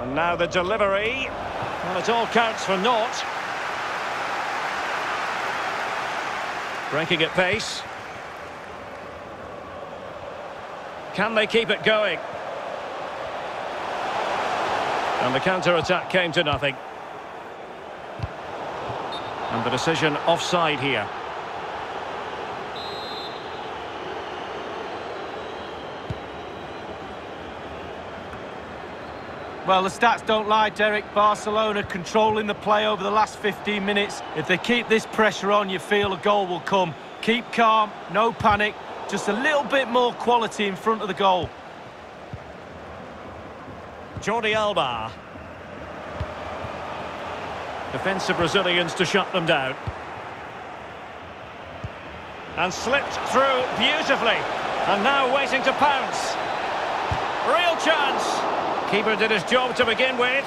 And now the delivery. Well, it all counts for naught. Breaking at pace. Can they keep it going? And the counter-attack came to nothing. And the decision offside here. Well, the stats don't lie, Derek. Barcelona controlling the play over the last 15 minutes. If they keep this pressure on, you feel a goal will come. Keep calm, no panic, just a little bit more quality in front of the goal. Jordi Alba. Defensive Brazilians to shut them down. And slipped through beautifully. And now waiting to pounce. Real chance. Keeper did his job to begin with.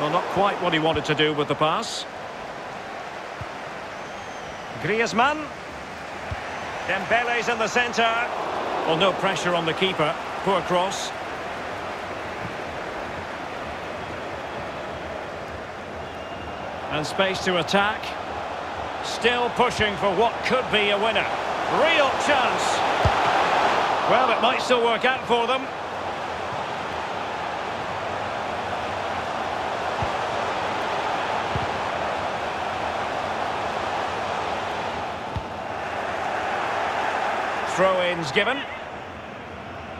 Well, not quite what he wanted to do with the pass. Griezmann. Dembele's in the centre. Well, no pressure on the keeper. Poor cross. And space to attack. Still pushing for what could be a winner. Real chance. Well, it might still work out for them. Throw-ins given.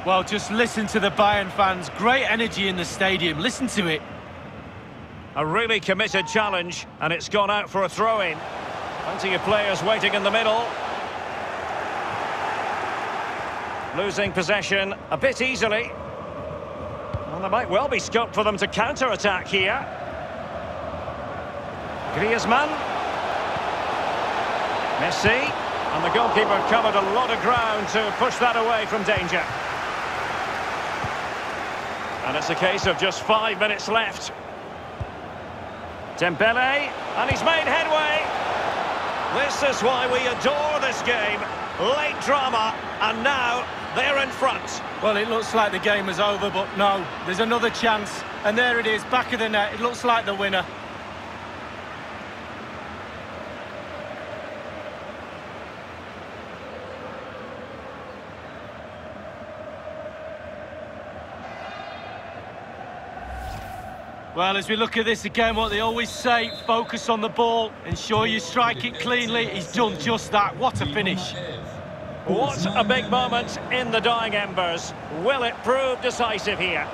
Well, just listen to the Bayern fans. Great energy in the stadium. Listen to it. A really committed challenge, and it's gone out for a throw-in. Plenty of players waiting in the middle. Losing possession a bit easily. Well, there might well be scope for them to counter-attack here. Griezmann. Messi. And the goalkeeper covered a lot of ground to push that away from danger. And it's a case of just five minutes left. Dembele, and he's made headway. This is why we adore this game. Late drama, and now they're in front. Well, it looks like the game is over, but no, there's another chance. And there it is, back of the net. It looks like the winner. Well, as we look at this again, what they always say, focus on the ball, ensure you strike it cleanly. He's done just that. What a finish. What a big moment in the dying embers. Will it prove decisive here?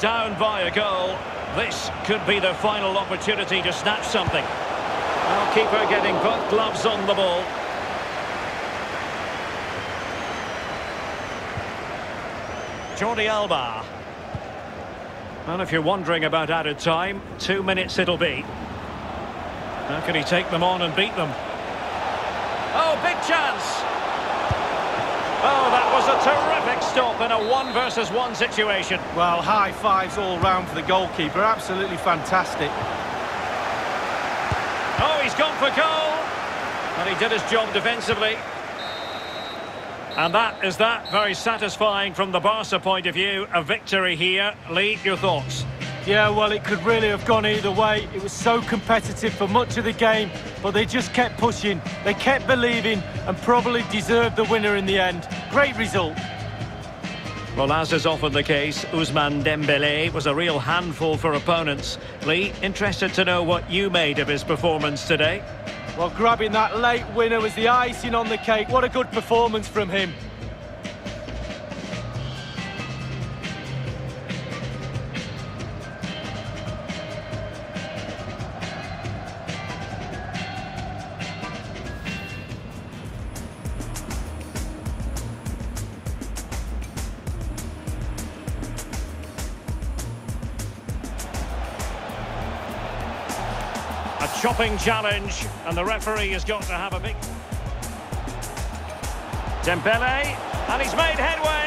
Down by a goal. This could be their final opportunity to snatch something. Well, keeper getting both gloves on the ball. Jordi Alba. And if you're wondering about added time, two minutes it'll be. How can he take them on and beat them? Oh, big chance! Was a terrific stop in a one versus one situation. Well, high fives all round for the goalkeeper. Absolutely fantastic. Oh, he's gone for goal. And he did his job defensively. And that is that. Very satisfying from the Barca point of view. A victory here. Lee, your thoughts? Yeah, well, it could really have gone either way. It was so competitive for much of the game, but they just kept pushing. They kept believing and probably deserved the winner in the end. Great result. Well, as is often the case, Ousmane Dembele was a real handful for opponents. Lee, interested to know what you made of his performance today? Well, grabbing that late winner was the icing on the cake. What a good performance from him. Chopping challenge, and the referee has got to have a big... Dembele, and he's made headway!